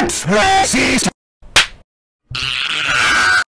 Let's see.